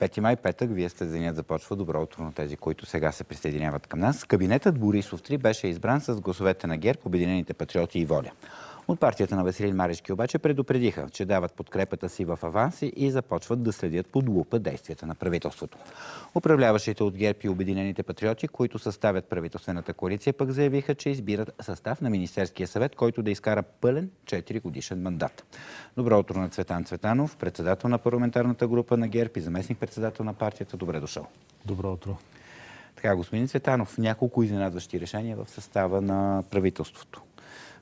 5 май, петък, вие сте денят започва. Добро утро на тези, които сега се присъединяват към нас. Кабинетът Борисов 3 беше избран с гласовете на ГЕРБ, Обединените патриоти и Воля. От партията на Веселин Маришки обаче предупредиха, че дават подкрепата си в аванси и започват да следят под лупа действията на правителството. Управляващите от ГЕРБ и Обединените патриоти, които съставят правителствената коалиция, пък заявиха, че избират състав на Министерския съвет, който да изкара пълен 4 годишен мандат. Добро утро на Цветан Цветанов, председател на парламентарната група на ГЕРБ и заместник председател на партията. Добре дошъл. Добро утро. Така, господин Цветанов, няколко изненадващи решения в състава на правителството.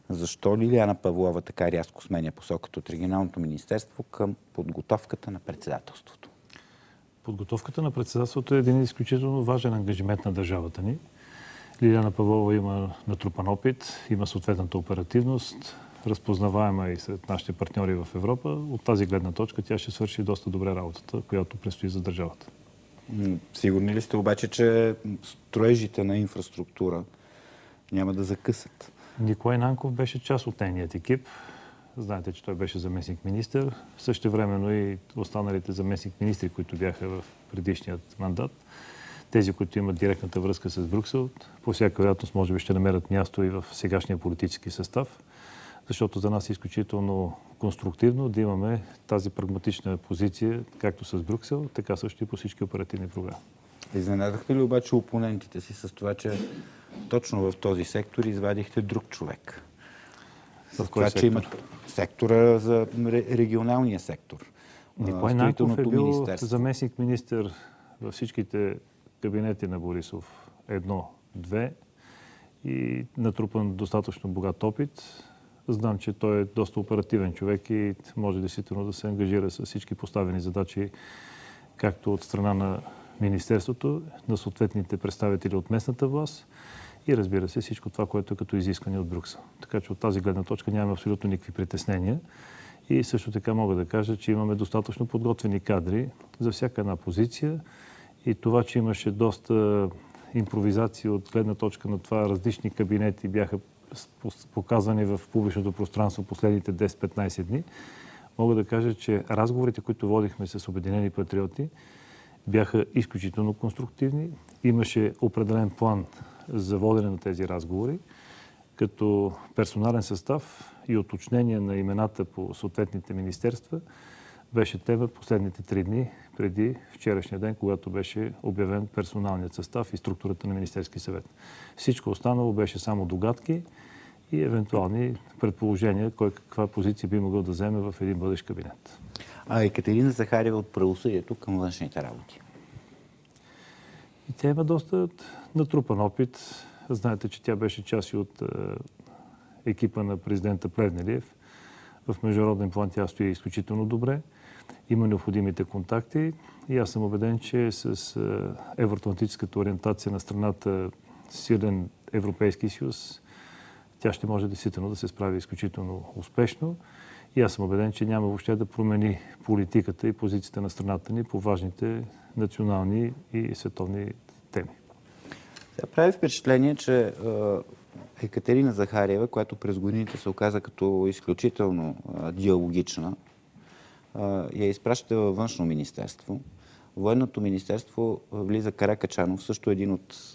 Защо Лилиана Павлова така рязко сменя посоката от регионалното министерство към подготовката на председателството? Подготовката на председателството е един изключително важен ангажимент на държавата ни. Лилиана Павлова има натрупан опит, има съответната оперативност, разпознаваема и сред нашите партньори в Европа. От тази гледна точка тя ще свърши доста добре работата, която предстои за държавата. Сигурни ли сте обаче, че строежите на инфраструктура няма да закъсат? Николай Нанков беше част от нейният екип. Знаете, че той беше заместник министър. Също времено и останалите заместник министри, които бяха в предишният мандат. Тези, които имат директната връзка с Брюксел, по всяка вероятност може би ще намерят място и в сегашния политически състав. Защото за нас е изключително конструктивно да имаме тази прагматична позиция, както с Брюксел, така също и по всички оперативни програми. Изненадахте ли обаче опонентите си с това, че точно в този сектор извадихте друг човек? В кой сектор? Че имат сектора за регионалния сектор. Николай Нанков е бил заместник министр във всичките кабинети на Борисов. Едно, две и натрупан достатъчно богат опит. Знам, че той е доста оперативен човек и може действително да се ангажира с всички поставени задачи, както от страна на Министерството, на съответните представители от местната власт и разбира се всичко това, което е като изискване от Брюксел. Така че от тази гледна точка нямаме абсолютно никакви притеснения. И също така мога да кажа, че имаме достатъчно подготвени кадри за всяка една позиция и това, че имаше доста импровизации от гледна точка на това, различни кабинети бяха показани в публичното пространство последните 10-15 дни, мога да кажа, че разговорите, които водихме с Обединени патриоти, бяха изключително конструктивни. Имаше определен план за водене на тези разговори, като персонален състав и уточнение на имената по съответните министерства беше тема последните три дни преди вчерашния ден, когато беше обявен персоналният състав и структурата на Министерски съвет. Всичко останало беше само догадки и евентуални предположения, кой каква позиция би могъл да вземе в един бъдещ кабинет. А Екатерина Захарева от правосъдието към външните работи. И тя има доста натрупан опит. Знаете, че тя беше част и от е, екипа на президента Плевнелиев. В международен план тя стои изключително добре. Има необходимите контакти и аз съм убеден, че с е, евроатлантическата ориентация на страната силен Европейски съюз, тя ще може действително да се справи изключително успешно. И аз съм убеден, че няма въобще да промени политиката и позицията на страната ни по важните национални и световни теми. Сега прави впечатление, че Екатерина Захариева, която през годините се оказа като изключително диалогична, я изпращате във външно министерство. Военното министерство влиза Каракачанов, също един от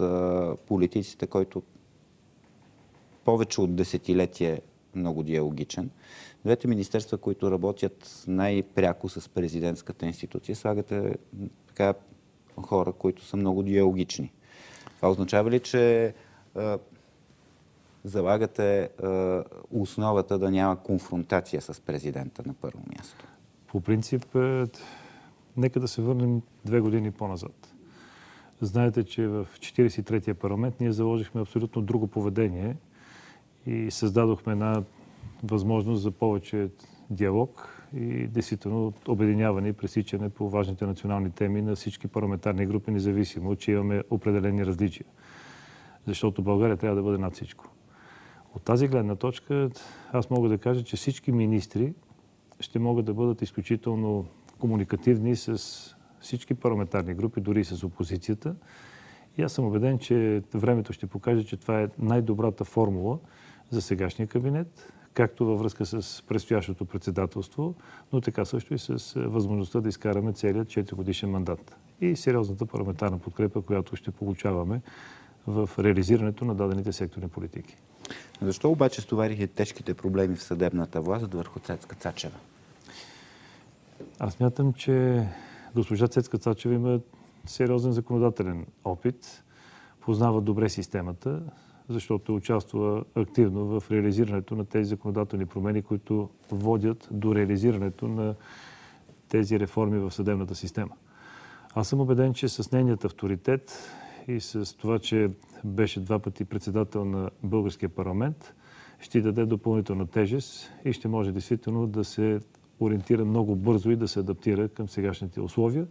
политиците, който повече от десетилетие много диалогичен. Двете министерства, които работят най-пряко с президентската институция, слагате така хора, които са много диалогични. Това означава ли, че а, залагате а, основата да няма конфронтация с президента на първо място? По принцип, е, нека да се върнем две години по-назад. Знаете, че в 43-я парламент ние заложихме абсолютно друго поведение и създадохме една възможност за повече диалог и действително обединяване и пресичане по важните национални теми на всички парламентарни групи, независимо, че имаме определени различия. Защото България трябва да бъде над всичко. От тази гледна точка аз мога да кажа, че всички министри ще могат да бъдат изключително комуникативни с всички парламентарни групи, дори и с опозицията. И аз съм убеден, че времето ще покаже, че това е най-добрата формула за сегашния кабинет, както във връзка с предстоящото председателство, но така също и с възможността да изкараме целият 4 годишен мандат. И сериозната парламентарна подкрепа, която ще получаваме в реализирането на дадените секторни политики. Защо обаче стоварихте тежките проблеми в съдебната власт върху Цецка Цачева? Аз мятам, че госпожа Цецка Цачева има сериозен законодателен опит, познава добре системата, защото участва активно в реализирането на тези законодателни промени, които водят до реализирането на тези реформи в съдебната система. Аз съм убеден, че с нейният авторитет и с това, че беше два пъти председател на българския парламент, ще даде допълнителна тежест и ще може действително да се ориентира много бързо и да се адаптира към сегашните условия.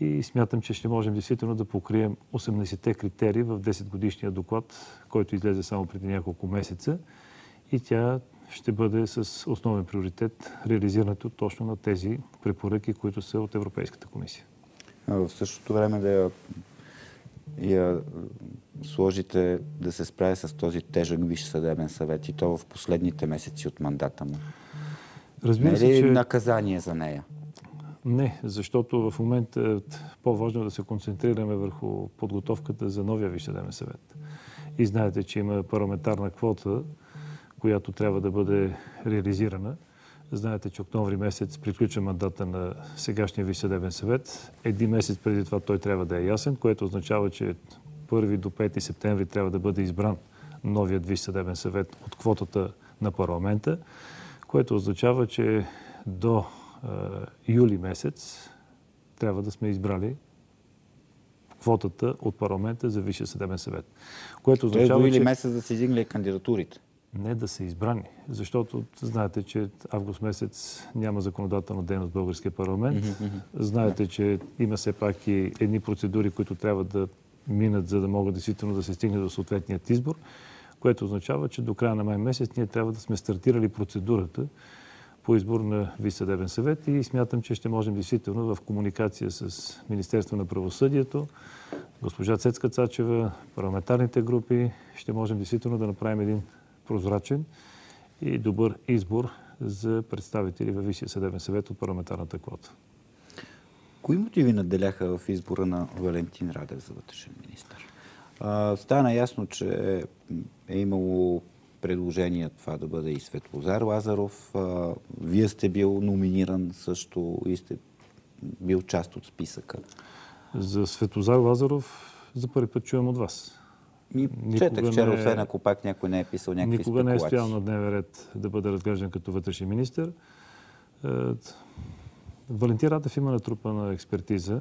И смятам, че ще можем действително да покрием 80-те критерии в 10-годишния доклад, който излезе само преди няколко месеца. И тя ще бъде с основен приоритет реализирането точно на тези препоръки, които са от Европейската комисия. А в същото време да я, я сложите да се справя с този тежък висш съдебен съвет и то в последните месеци от мандата му. Разбира се, е ли че... наказание за нея? Не, защото в момента е по-важно да се концентрираме върху подготовката за новия Висшедемен съвет. И знаете, че има парламентарна квота, която трябва да бъде реализирана. Знаете, че октомври месец приключва мандата на сегашния Висшедебен съвет. Един месец преди това той трябва да е ясен, което означава, че 1 до 5 септември трябва да бъде избран новият Висшедебен съвет от квотата на парламента, което означава, че до юли месец трябва да сме избрали квотата от парламента за Висшия съдебен съвет. Което означава, Тоест, юли месец да се издигнали кандидатурите? Не да са избрани, защото знаете, че август месец няма законодателна дейност в българския парламент. Знаете, че има все пак и едни процедури, които трябва да минат, за да могат действително да се стигне до съответният избор, което означава, че до края на май месец ние трябва да сме стартирали процедурата по избор на Висш съдебен съвет и смятам, че ще можем действително в комуникация с Министерство на правосъдието, госпожа Цецка Цачева, парламентарните групи, ще можем действително да направим един прозрачен и добър избор за представители във Висшия съдебен съвет от парламентарната квота. Кои мотиви наделяха в избора на Валентин Радев за вътрешен министр? Стана ясно, че е имало предложение това да бъде и Светлозар Лазаров. Вие сте бил номиниран също и сте бил част от списъка. За Светлозар Лазаров за първи път чувам от вас. И четах вчера, освен ако пак някой не е писал някакви Никога не е стоял на дневен ред да бъде разглеждан като вътрешен министр. Е, Валентин Радев има натрупана експертиза.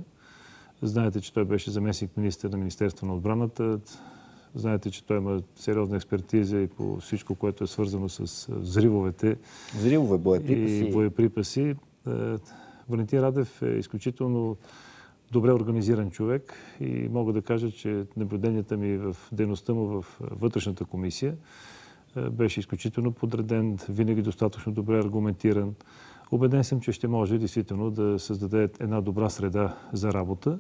Знаете, че той беше заместник министър на Министерство на отбраната. Знаете, че той има сериозна експертиза и по всичко, което е свързано с взривовете. Взривове, боеприпаси. И боеприпаси. Е, Валентин Радев е изключително добре организиран човек и мога да кажа, че наблюденията ми в дейността му в вътрешната комисия е, беше изключително подреден, винаги достатъчно добре аргументиран. Обеден съм, че ще може действително да създаде една добра среда за работа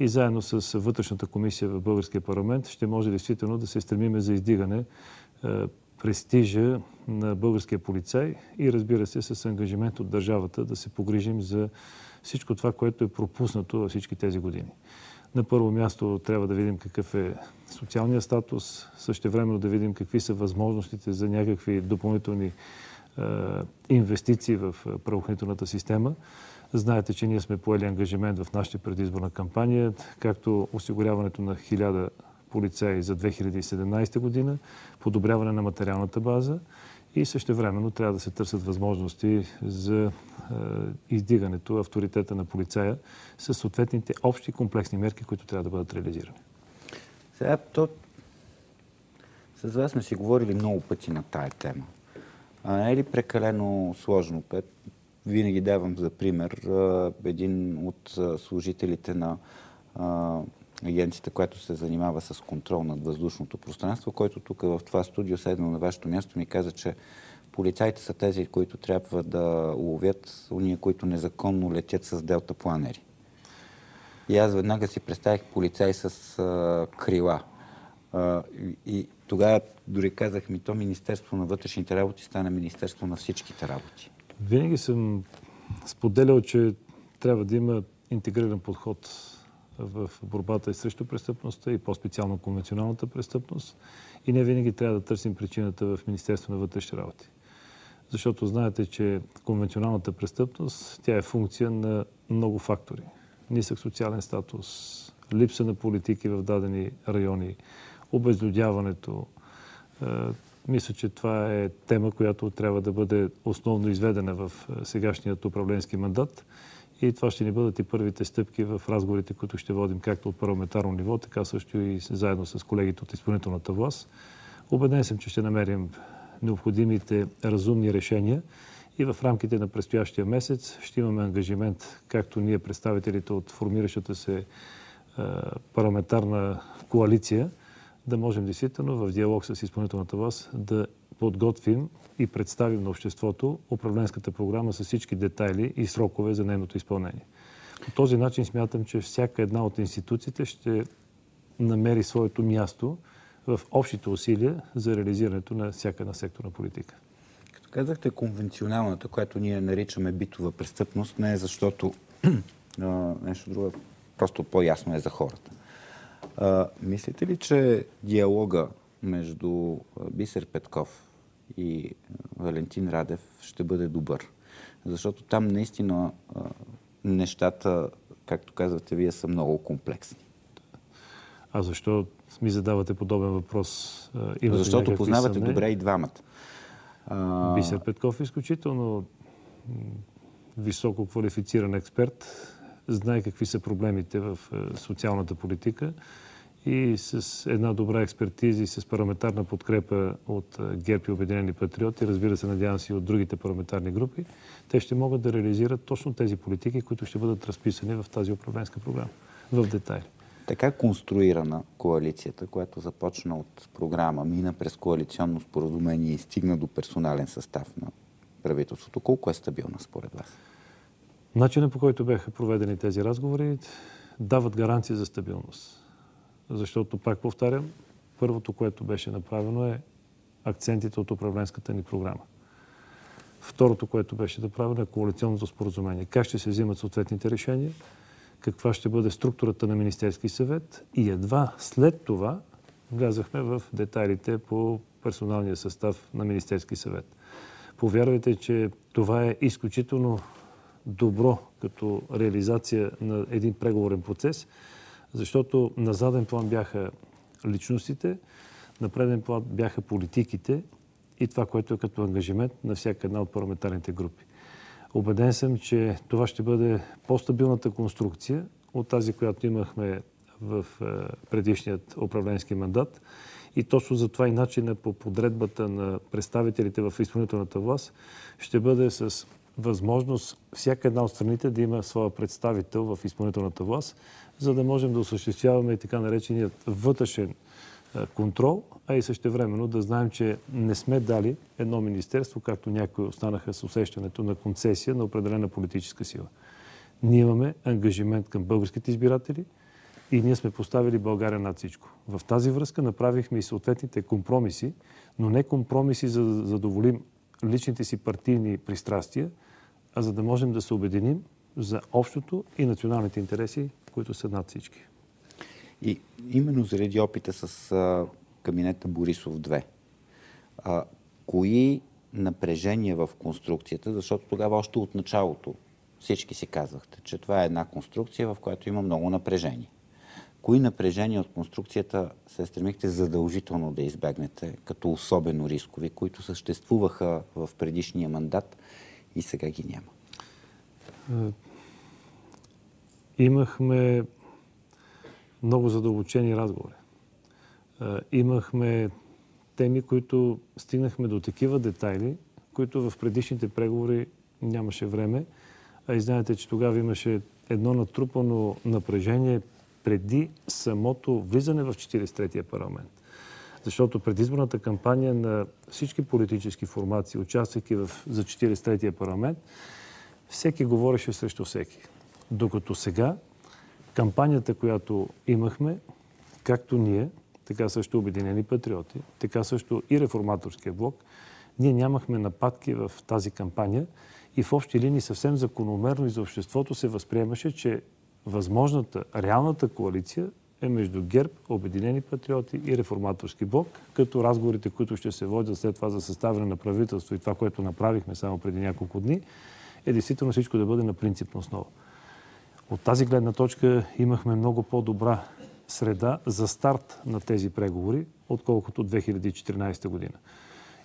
и заедно с вътрешната комисия в българския парламент ще може действително да се стремиме за издигане е, престижа на българския полицай и разбира се с ангажимент от държавата да се погрижим за всичко това, което е пропуснато във всички тези години. На първо място трябва да видим какъв е социалния статус, също времено да видим какви са възможностите за някакви допълнителни е, инвестиции в правоохранителната система. Знаете, че ние сме поели ангажимент в нашата предизборна кампания, както осигуряването на хиляда полицаи за 2017 година, подобряване на материалната база и също времено трябва да се търсят възможности за е, издигането авторитета на полицая с съответните общи комплексни мерки, които трябва да бъдат реализирани. Сега, то... с вас сме си говорили много пъти на тая тема. А не е ли прекалено сложно? Винаги давам за пример един от служителите на агенцията, която се занимава с контрол над въздушното пространство, който тук в това студио седнал на вашето място ми каза, че полицайите са тези, които трябва да ловят уния, които незаконно летят с делтапланери. И аз веднага си представих полицай с а, крила. А, и тогава дори казах ми, то Министерство на вътрешните работи стана Министерство на всичките работи. Винаги съм споделял, че трябва да има интегриран подход в борбата и срещу престъпността и по-специално конвенционалната престъпност. И не винаги трябва да търсим причината в Министерство на вътрешните работи. Защото знаете, че конвенционалната престъпност, тя е функция на много фактори. Нисък социален статус, липса на политики в дадени райони, обезлюдяването. Е, мисля, че това е тема, която трябва да бъде основно изведена в е, сегашният управленски мандат. И това ще ни бъдат и първите стъпки в разговорите, които ще водим както от парламентарно ниво, така също и заедно с колегите от изпълнителната власт. Обеден съм, че ще намерим необходимите разумни решения и в рамките на предстоящия месец ще имаме ангажимент, както ние представителите от формиращата се парламентарна коалиция, да можем действително в диалог с изпълнителната власт да подготвим и представим на обществото управленската програма с всички детайли и срокове за нейното изпълнение. По този начин смятам, че всяка една от институциите ще намери своето място в общите усилия за реализирането на всяка една секторна политика. Като казахте конвенционалната, която ние наричаме битова престъпност, не е защото нещо друго, просто по-ясно е за хората. А, мислите ли, че диалога между Бисер Петков и Валентин Радев ще бъде добър? Защото там наистина нещата, както казвате вие, са много комплексни. А защо ми задавате подобен въпрос? Имате Защото познавате съмне? добре и двамата. Бисер Петков е изключително високо квалифициран експерт, знае какви са проблемите в е, социалната политика и с една добра експертиза и с парламентарна подкрепа от е, ГЕРБ и Обединени патриоти, разбира се, надявам се и от другите парламентарни групи, те ще могат да реализират точно тези политики, които ще бъдат разписани в тази управленска програма в детайли. Така конструирана коалицията, която започна от програма, мина през коалиционно споразумение и стигна до персонален състав на правителството, колко е стабилна според вас? Начинът по който бяха проведени тези разговори дават гаранция за стабилност. Защото, пак повтарям, първото, което беше направено е акцентите от управленската ни програма. Второто, което беше направено е коалиционното споразумение. Как ще се взимат съответните решения, каква ще бъде структурата на Министерски съвет и едва след това влязахме в детайлите по персоналния състав на Министерски съвет. Повярвайте, че това е изключително добро като реализация на един преговорен процес, защото на заден план бяха личностите, на преден план бяха политиките и това, което е като ангажимент на всяка една от парламентарните групи. Обеден съм, че това ще бъде по-стабилната конструкция от тази, която имахме в е, предишният управленски мандат. И точно за това и начина по подредбата на представителите в изпълнителната власт ще бъде с възможност всяка една от страните да има своя представител в изпълнителната власт, за да можем да осъществяваме така нареченият вътрешен контрол, а и също времено да знаем, че не сме дали едно министерство, както някои останаха с усещането на концесия на определена политическа сила. Ние имаме ангажимент към българските избиратели и ние сме поставили България над всичко. В тази връзка направихме и съответните компромиси, но не компромиси за да задоволим личните си партийни пристрастия, а за да можем да се обединим за общото и националните интереси, които са над всички. И именно заради опита с а, кабинета Борисов 2, а, кои напрежения в конструкцията, защото тогава още от началото всички си казвахте, че това е една конструкция, в която има много напрежение. Кои напрежения от конструкцията се стремихте задължително да избегнете като особено рискови, които съществуваха в предишния мандат и сега ги няма? Е, имахме много задълбочени разговори. Е, имахме теми, които стигнахме до такива детайли, които в предишните преговори нямаше време. А и знаете, че тогава имаше едно натрупано напрежение преди самото влизане в 43-я парламент. Защото предизборната кампания на всички политически формации, участвайки в, за 43-я парламент, всеки говореше срещу всеки. Докато сега кампанията, която имахме, както ние, така също Обединени патриоти, така също и Реформаторския блок, ние нямахме нападки в тази кампания и в общи линии съвсем закономерно и за обществото се възприемаше, че възможната, реалната коалиция е между ГЕРБ, Обединени патриоти и Реформаторски блок, като разговорите, които ще се водят след това за съставяне на правителство и това, което направихме само преди няколко дни, е действително всичко да бъде на принципна основа. От тази гледна точка имахме много по-добра среда за старт на тези преговори, отколкото 2014 година.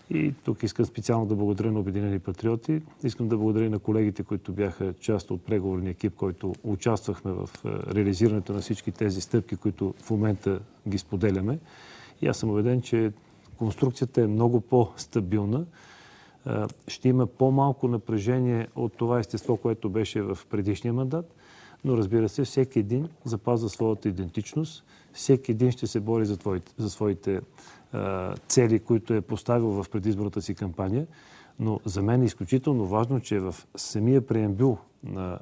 И тук искам специално да благодаря на Обединени патриоти. Искам да благодаря на колегите, които бяха част от преговорния екип, който участвахме в е, реализирането на всички тези стъпки, които в момента ги споделяме. И аз съм убеден, че конструкцията е много по-стабилна. Е, ще има по-малко напрежение от това естество, което беше в предишния мандат. Но разбира се, всеки един запазва своята идентичност. Всеки един ще се бори за, твоите, за своите цели, които е поставил в предизборната си кампания. Но за мен е изключително важно, че в самия преембюл на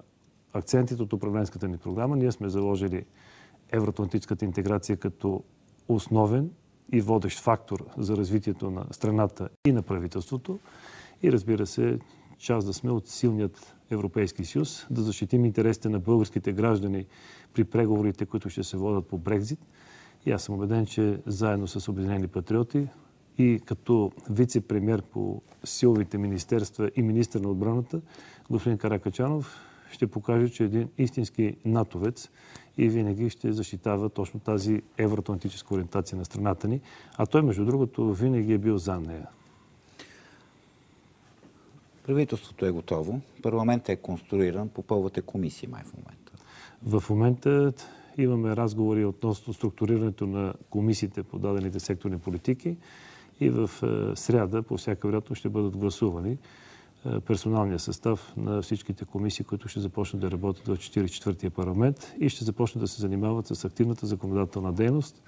акцентите от управленската ни програма ние сме заложили евроатлантическата интеграция като основен и водещ фактор за развитието на страната и на правителството. И разбира се, част да сме от силният Европейски съюз, да защитим интересите на българските граждани при преговорите, които ще се водят по Брекзит – и аз съм убеден, че заедно с Обединени патриоти и като вице-премьер по силовите министерства и министър на отбраната, господин Каракачанов ще покаже, че е един истински натовец и винаги ще защитава точно тази евроатлантическа ориентация на страната ни. А той, между другото, винаги е бил за нея. Правителството е готово. Парламентът е конструиран. Попълвате комисии май в момента. В момента Имаме разговори относно структурирането на комисиите по дадените секторни политики и в е, сряда по всяка вероятност ще бъдат гласувани е, персоналния състав на всичките комисии, които ще започнат да работят в 44-я парламент и ще започнат да се занимават с активната законодателна дейност.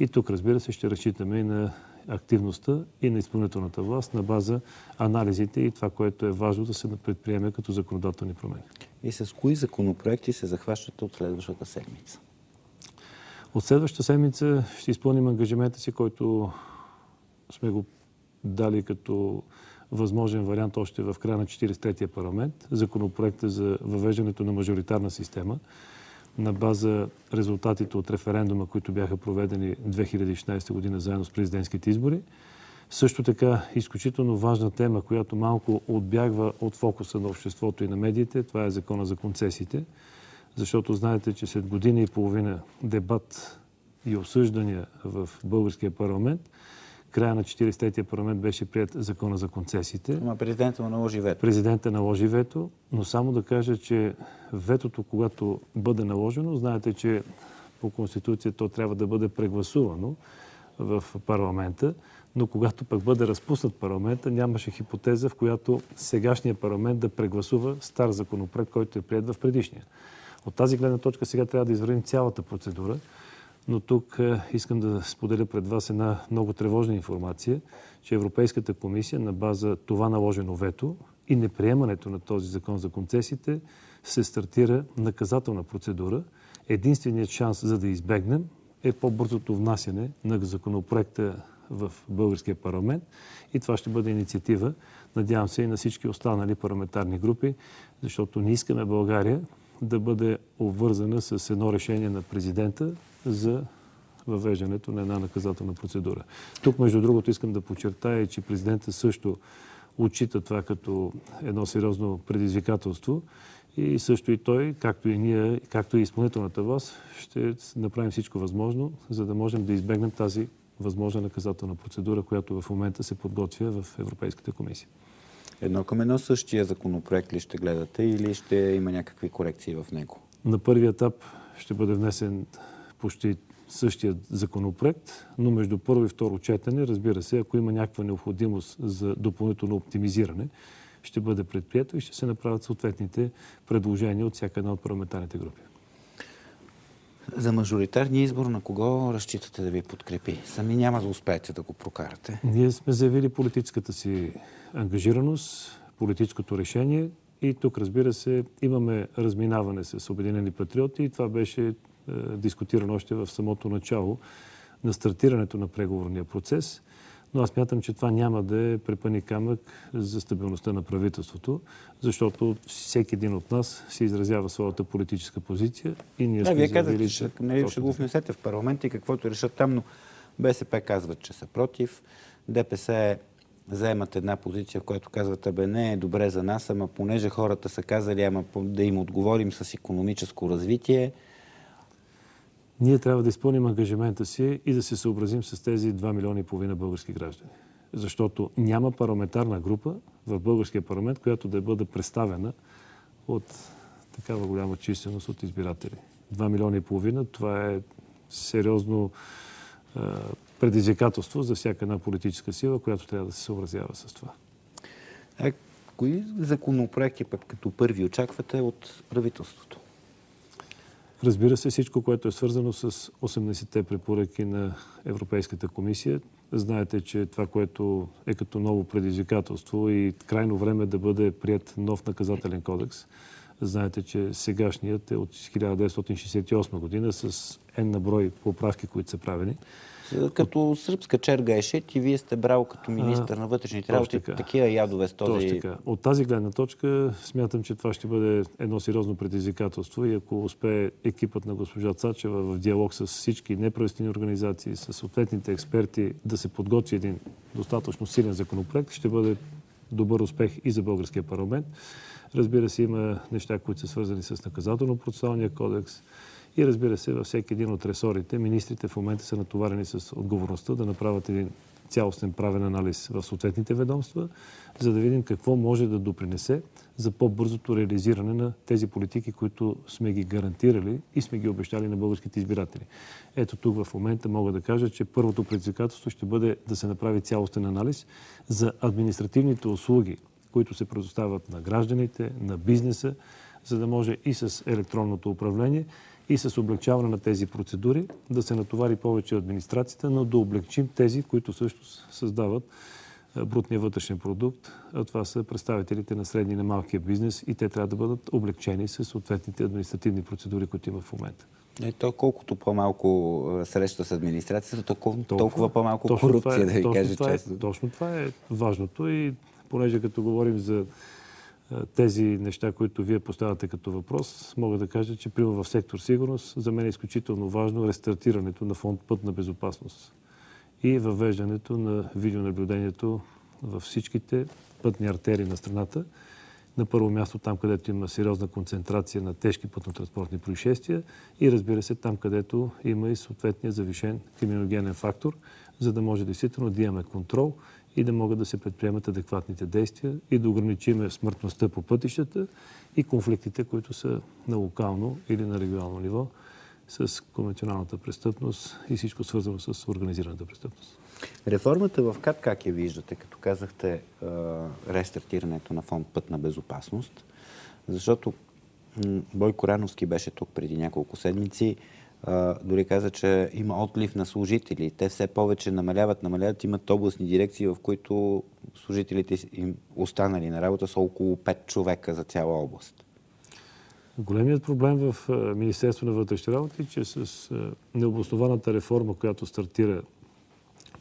И тук, разбира се, ще разчитаме и на активността и на изпълнителната власт на база анализите и това, което е важно да се предприеме като законодателни промени. И с кои законопроекти се захващате от следващата седмица? От следващата седмица ще изпълним ангажимента си, който сме го дали като възможен вариант още в края на 43-я парламент. Законопроекта за въвеждането на мажоритарна система на база резултатите от референдума, които бяха проведени 2016 година заедно с президентските избори. Също така изключително важна тема, която малко отбягва от фокуса на обществото и на медиите, това е закона за концесиите защото знаете, че след година и половина дебат и обсъждания в българския парламент, края на 43-я парламент беше прият закона за концесиите. Ама президента наложи вето. Президента наложи вето, но само да кажа, че ветото, когато бъде наложено, знаете, че по Конституция то трябва да бъде прегласувано в парламента, но когато пък бъде разпуснат парламента, нямаше хипотеза, в която сегашния парламент да прегласува стар законопроект, който е прият в предишния. От тази гледна точка сега трябва да извървим цялата процедура, но тук е, искам да споделя пред вас една много тревожна информация, че Европейската комисия на база това наложено вето и неприемането на този закон за концесиите се стартира наказателна процедура. Единственият шанс за да избегнем е по-бързото внасяне на законопроекта в българския парламент и това ще бъде инициатива, надявам се и на всички останали парламентарни групи, защото не искаме България да бъде обвързана с едно решение на президента за въвеждането на една наказателна процедура. Тук, между другото, искам да подчертая, че президента също отчита това като едно сериозно предизвикателство и също и той, както и ние, както и изпълнителната власт, ще направим всичко възможно, за да можем да избегнем тази възможна наказателна процедура, която в момента се подготвя в Европейската комисия. Едно към едно същия законопроект ли ще гледате или ще има някакви корекции в него? На първи етап ще бъде внесен почти същия законопроект, но между първо и второ четене, разбира се, ако има някаква необходимост за допълнително оптимизиране, ще бъде предприето и ще се направят съответните предложения от всяка една от парламентарните групи. За мажоритарния избор на кого разчитате да ви подкрепи? Сами няма да успеете да го прокарате. Ние сме заявили политическата си ангажираност, политическото решение и тук, разбира се, имаме разминаване с Обединени патриоти и това беше е, дискутирано още в самото начало на стартирането на преговорния процес. Но аз мятам, че това няма да е препъни камък за стабилността на правителството, защото всеки един от нас се изразява своята политическа позиция и ние да, сме вие казахте, че нали, ще го внесете в парламент и каквото решат там, но БСП казват, че са против. ДПС е заемат една позиция, в която казват, абе не е добре за нас, ама понеже хората са казали, ама да им отговорим с економическо развитие. Ние трябва да изпълним ангажимента си и да се съобразим с тези 2 милиона и половина български граждани. Защото няма парламентарна група в българския парламент, която да бъде представена от такава голяма численост от избиратели. 2 милиона и половина, това е сериозно предизвикателство за всяка една политическа сила, която трябва да се съобразява с това. А кои законопроекти пък като първи очаквате от правителството? Разбира се, всичко, което е свързано с 80-те препоръки на Европейската комисия. Знаете, че това, което е като ново предизвикателство и крайно време да бъде прият нов наказателен кодекс. Знаете, че сегашният е от 1968 година с N на брой поправки, които са правени. Като сръбска черга ешет и вие сте брал като министър на вътрешните работи такива ядове с този... Точно така. От тази гледна точка смятам, че това ще бъде едно сериозно предизвикателство и ако успее екипът на госпожа Цачева в диалог с всички неправителствени организации, с съответните експерти да се подготви един достатъчно силен законопроект, ще бъде добър успех и за българския парламент. Разбира се, има неща, които са свързани с наказателно-процесуалния кодекс, и разбира се, във всеки един от ресорите, министрите в момента са натоварени с отговорността да направят един цялостен правен анализ в съответните ведомства, за да видим какво може да допринесе за по-бързото реализиране на тези политики, които сме ги гарантирали и сме ги обещали на българските избиратели. Ето тук в момента мога да кажа, че първото предизвикателство ще бъде да се направи цялостен анализ за административните услуги, които се предоставят на гражданите, на бизнеса, за да може и с електронното управление и с облегчаване на тези процедури да се натовари повече администрацията, но да облегчим тези, които също създават брутния вътрешен продукт. А това са представителите на средния и на малкия бизнес и те трябва да бъдат облегчени с съответните административни процедури, които има в момента. И то колкото по-малко среща с администрацията, толкова, толкова, толкова по-малко корупция, е, да ви кажа е- честно. Е, точно това е важното и понеже като говорим за тези неща, които вие поставяте като въпрос, мога да кажа, че прямо в сектор сигурност за мен е изключително важно рестартирането на фонд Път на безопасност и въвеждането на видеонаблюдението във всичките пътни артерии на страната. На първо място там, където има сериозна концентрация на тежки пътно-транспортни происшествия и разбира се там, където има и съответния завишен криминогенен фактор, за да може действително да имаме контрол и да могат да се предприемат адекватните действия и да ограничим смъртността по пътищата и конфликтите, които са на локално или на регионално ниво с конвенционалната престъпност и всичко свързано с организираната престъпност. Реформата в КАТ как я виждате, като казахте рестартирането на фонд Път на безопасност? Защото Бойко Рановски беше тук преди няколко седмици дори каза, че има отлив на служители. Те все повече намаляват, намаляват. Имат областни дирекции, в които служителите им останали на работа са около 5 човека за цяла област. Големият проблем в Министерство на вътрешните работи е, че с необоснованата реформа, която стартира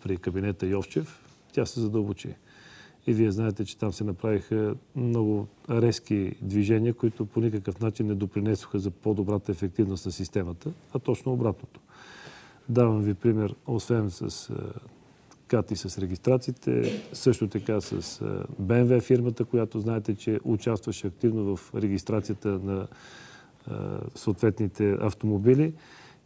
при кабинета Йовчев, тя се задълбочи. И вие знаете, че там се направиха много резки движения, които по никакъв начин не допринесоха за по-добрата ефективност на системата, а точно обратното. Давам ви пример, освен с КАТ и с регистрациите, също така с БМВ фирмата, която знаете, че участваше активно в регистрацията на съответните автомобили.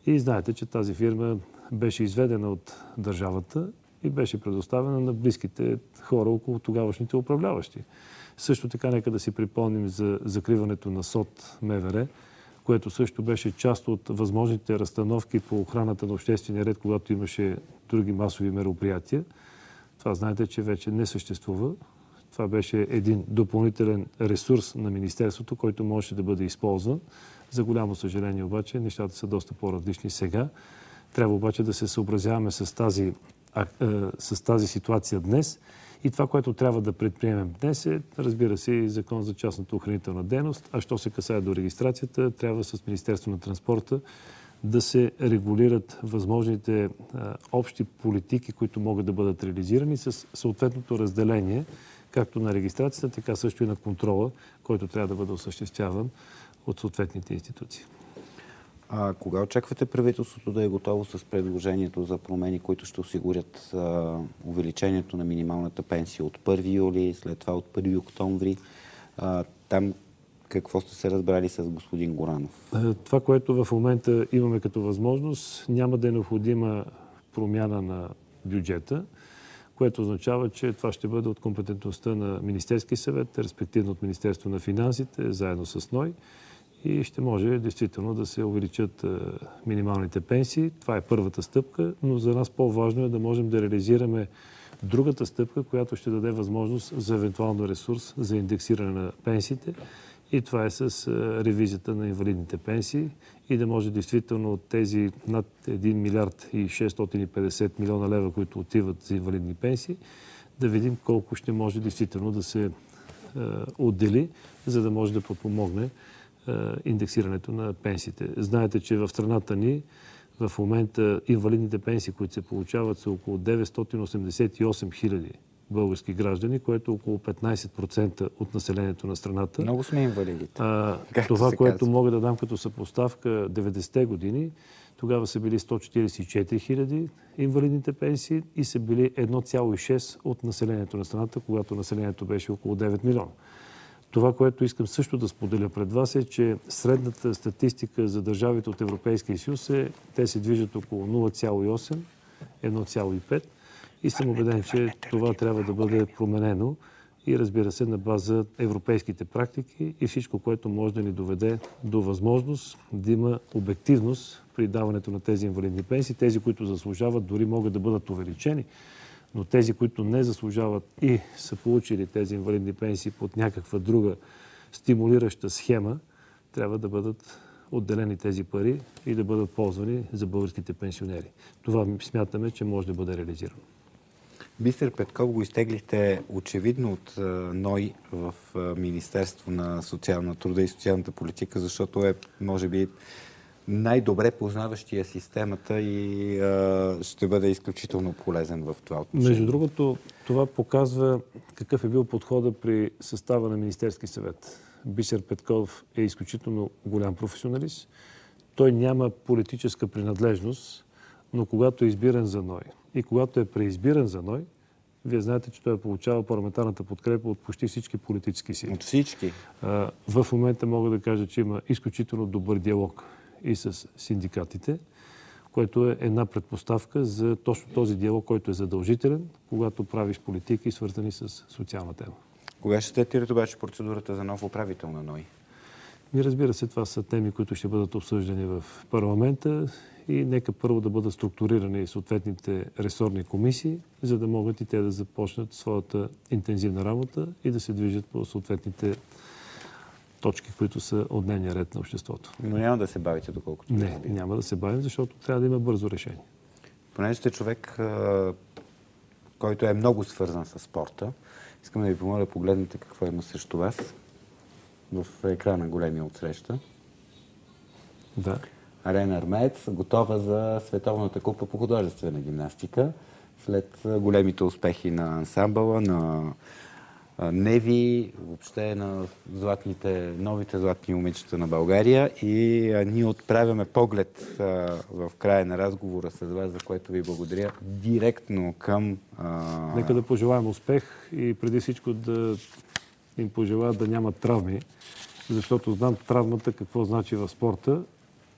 И знаете, че тази фирма беше изведена от държавата и беше предоставена на близките хора около тогавашните управляващи. Също така нека да си припомним за закриването на СОД МВР, което също беше част от възможните разстановки по охраната на обществения ред, когато имаше други масови мероприятия. Това знаете, че вече не съществува. Това беше един допълнителен ресурс на Министерството, който можеше да бъде използван. За голямо съжаление обаче нещата са доста по-различни сега. Трябва обаче да се съобразяваме с тази а, а, с тази ситуация днес. И това, което трябва да предприемем днес е, разбира се, и закон за частната охранителна дейност. А що се касае до регистрацията, трябва с Министерство на транспорта да се регулират възможните общи политики, които могат да бъдат реализирани с съответното разделение, както на регистрацията, така също и на контрола, който трябва да бъде осъществяван от съответните институции. А кога очаквате правителството да е готово с предложението за промени, които ще осигурят а, увеличението на минималната пенсия от 1 юли, след това от 1 октомври? А, там какво сте се разбрали с господин Горанов? Е, това, което в момента имаме като възможност, няма да е необходима промяна на бюджета, което означава, че това ще бъде от компетентността на Министерски съвет, респективно от Министерство на финансите, заедно с НОЙ и ще може действително да се увеличат е, минималните пенсии. Това е първата стъпка, но за нас по-важно е да можем да реализираме другата стъпка, която ще даде възможност за евентуално ресурс за индексиране на пенсиите. И това е с е, ревизията на инвалидните пенсии и да може действително от тези над 1 милиард и 650 милиона лева, които отиват за инвалидни пенсии, да видим колко ще може действително да се е, отдели, за да може да подпомогне индексирането на пенсиите. Знаете, че в страната ни в момента инвалидните пенсии, които се получават, са около 988 хиляди български граждани, което е около 15% от населението на страната. Много сме инвалидите. А, това, което казва. мога да дам като съпоставка 90-те години, тогава са били 144 хиляди инвалидните пенсии и са били 1,6 от населението на страната, когато населението беше около 9 милиона. Това, което искам също да споделя пред вас е, че средната статистика за държавите от Европейския съюз е, те се движат около 0,8, 1,5 и съм убеден, че това трябва да бъде променено и разбира се на база европейските практики и всичко, което може да ни доведе до възможност да има обективност при даването на тези инвалидни пенсии. Тези, които заслужават, дори могат да бъдат увеличени но тези, които не заслужават и са получили тези инвалидни пенсии под някаква друга стимулираща схема, трябва да бъдат отделени тези пари и да бъдат ползвани за българските пенсионери. Това смятаме, че може да бъде реализирано. Бисер Петков го изтеглихте очевидно от НОЙ в Министерство на социална труда и социалната политика, защото е, може би, най-добре познаващия системата и а, ще бъде изключително полезен в това отношение. Между другото, това показва какъв е бил подхода при състава на Министерски съвет. Бисер Петков е изключително голям професионалист. Той няма политическа принадлежност, но когато е избиран за НОЙ и когато е преизбиран за НОЙ, вие знаете, че той е получавал парламентарната подкрепа от почти всички политически сили. От всички? в момента мога да кажа, че има изключително добър диалог и с синдикатите, което е една предпоставка за точно този диалог, който е задължителен, когато правиш политики, свързани с социална тема. Кога ще стартирате обаче процедурата за нов управител на НОИ? И разбира се, това са теми, които ще бъдат обсъждани в парламента и нека първо да бъдат структурирани съответните ресорни комисии, за да могат и те да започнат своята интензивна работа и да се движат по съответните точки, които са от дневния ред на обществото. Но няма да се бавите, доколкото. Не, няма да се бавим, защото трябва да има бързо решение. Понеже сте човек, който е много свързан с спорта, искам да ви помоля да погледнете какво има срещу вас в екрана големия отсреща. Да. Арена Армеец, готова за Световната купа по художествена гимнастика. След големите успехи на ансамбъла, на Неви, въобще на златните, новите златни момичета на България и а, ние отправяме поглед а, в края на разговора с вас, за което ви благодаря, директно към... А... Нека да пожелаем успех и преди всичко да им пожелая да нямат травми, защото знам травмата какво значи в спорта,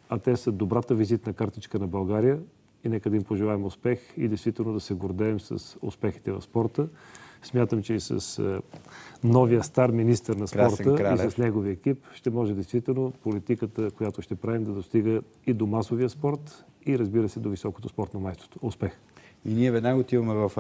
а те са добрата визитна картичка на България и нека да им пожелаем успех и действително да се гордеем с успехите в спорта. Смятам, че и с е, новия стар министр на спорта и с неговия екип ще може действително политиката, която ще правим, да достига и до масовия спорт и разбира се до високото спортно майсторство. Успех! И ние веднага отиваме в